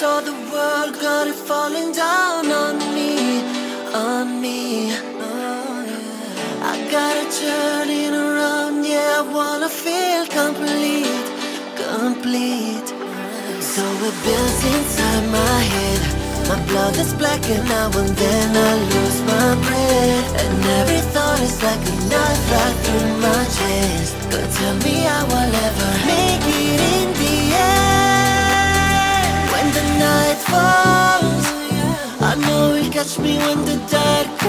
saw the world got it falling down on me, on me. Oh, yeah. I gotta turn it around, yeah. I wanna feel complete, complete. So it builds inside my head. My blood is black and now and then I lose my breath. And every thought is like a knife right through my chest. But tell me I will ever. catch me when the dark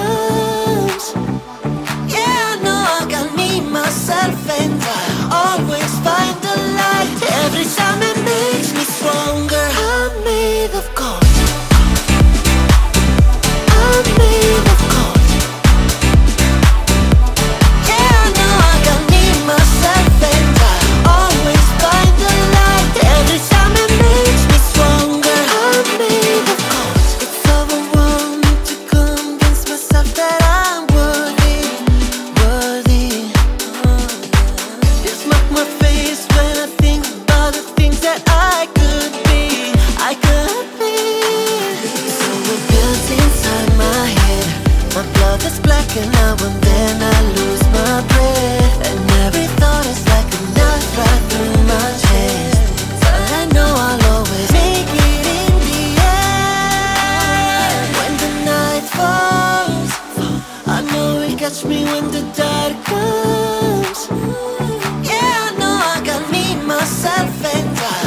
catch me when the dark comes. Yeah, I know I got me, myself and I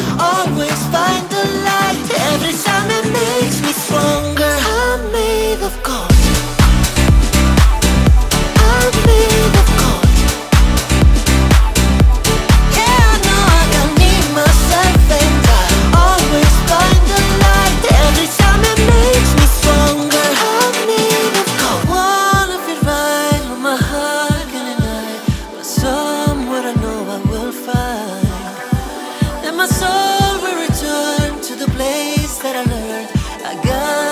that I learned. I got.